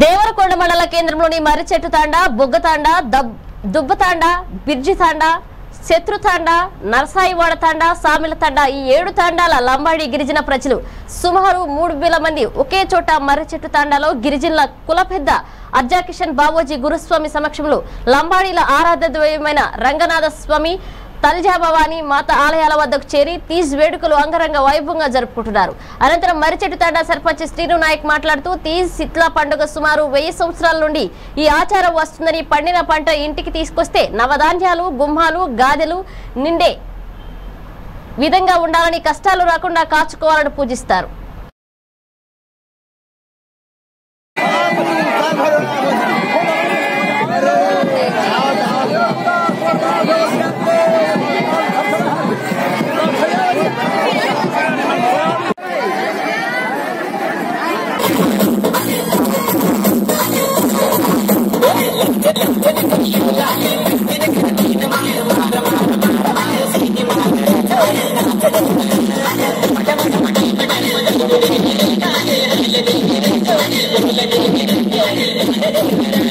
దేవరకొండ మండల కేంద్రంలోని మర్రిచెట్టు తాండ బొగ్గతాండ దబ్- దుబ్బతాండ బిర్జి తాండ శత్రుతాండ నరసాయివాడ తాండ సామిల తాండ ఈ ఏడు తాండాల లంబాడి గిరిజన ప్రజలు సుమారు మూడు వేల మంది ఒకే చోట మర్రిచెట్టు తాండాలో గిరిజనుల కుల పెద్ద అర్జాకిషన్ బాబోజీ గురుస్వామి సమక్షంలో లంబాడీల ఆరాధ్యమైన రంగనాథ స్వామి తల్జాభవాని మాత ఆలయాల వద్దకు చేరి తీజ్ వేడుకలు అంగరంగ వైభవంగా జరుపుకుంటున్నారు. అనంతరం మరిచెట్టు తండా సర్పంచ్ శ్రీను నాయక్ మాట్లాడుతూ తీజ్ శిత్లా పండుగ సుమారు వెయ్యి సంవత్సరాల నుండి ఈ ఆచారం వస్తుందని పండిన పంట ఇంటికి తీసుకొస్తే నవధాన్యాలు గుమ్మాలు గాదెలు నిండే విధంగా ఉండాలని కష్టాలు రాకుండా కాచుకోవాలని పూజిస్తారు. Thank you.